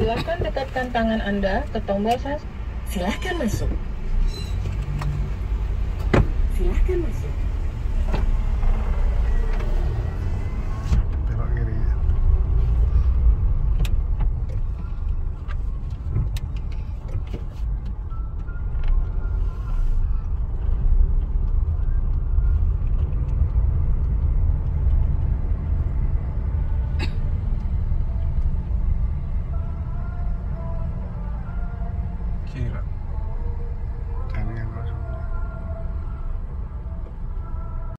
Silakan dekatkan tangan Anda ke tombol sus. Silahkan masuk. Silahkan masuk.